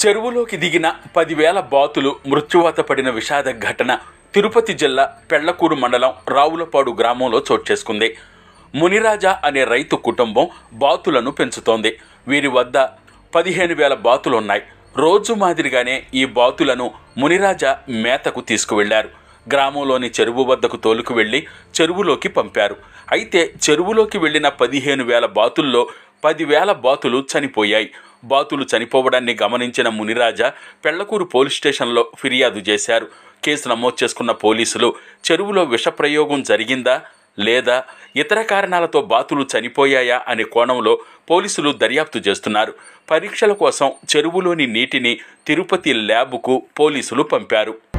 చెరువులోకి దిగిన పదివేల బాతులు మృత్యువాత పడిన విషాద ఘటన తిరుపతి జిల్లా పెళ్ళకూరు మండలం రావులపాడు గ్రామంలో చోటు చేసుకుంది. మునిరాజా అనే రైతు కుటుంబం బాతులను పెంచుతోంది. వీరి వద్ద పదిహేను వేల బాతులున్నాయి. రోజు మాదిరిగానే ఈ బాతులను మునిరాజా మేతకు తీసుకువెళ్ళారు. గ్రామంలోని చెరువు వద్దకు తోలుకు వెళ్ళి చెరువులోకి పంపారు. అయితే చెరువులోకి వెళ్ళిన పదిహేను వేల బాతుల్లో పదివేల బాతులు చనిపోయాయి. బాతులు చనిపోవడాన్ని గమనించిన మునిరాజా పెళ్ళకూరు పోలీస్ స్టేషన్లో ఫిర్యాదు చేశారు. కేసు నమోదు చేసుకున్న పోలీసులు చెరువులో విషప్రయోగం జరిగిందా? లేదా? ఇతర కారణాలతో బాతులు చనిపోయాయా? అనే కోణంలో పోలీసులు దర్యాప్తు చేస్తున్నారు. పరీక్షల కోసం చెరువులోని నీటిని తిరుపతి ల్యాబ్కు పోలీసులు పంపారు.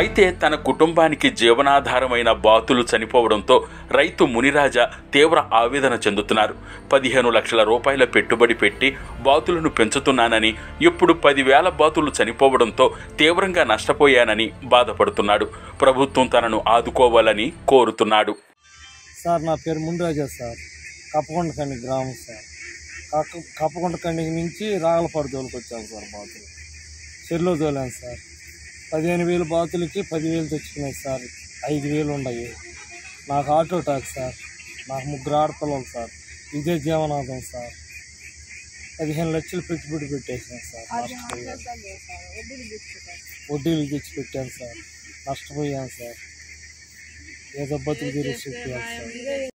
అయితే తన కుటుంబానికి జీవనాధారమైన బాతులు చనిపోవడంతో రైతు మునిరాజా తీవ్ర ఆవేదన చెందుతున్నారు. పదిహేను లక్షల రూపాయల పెట్టుబడి పెట్టి బాతులను పెంచుతున్నానని ఇప్పుడు పదివేల బాతులు చనిపోవడంతో తీవ్రంగా నష్టపోయానని బాధపడుతున్నాడు. ప్రభుత్వం తనను ఆదుకోవాలని కోరుతున్నాడు. సార్ నా పేరు ముందురాజా సార్. కప్పకొండకండి గ్రామం సార్. కప్పకొండకండి నుంచి రాగలపాడు జోలికి వచ్చాను సార్ బాతులు. చెల్లో జోలాను సార్. పదిహేను వేలు బాతులకి పదివేలు తెచ్చుకున్నాయి సార్. ఐదు వేలు ఉన్నాయి. నాకు ఆటో టాక్స్ సార్. నాకు ముగ్గురు ఆడపిల్లలు సార్. ఇదే జీవనాధం సార్. పదిహేను లక్షలు పెట్టుబడి పెట్టేసాను సార్. నష్టపోయాను. వడ్డీలు తెచ్చి పెట్టాను సార్. నష్టపోయాను సార్. ఏదో బతుకు చెప్పాను సార్.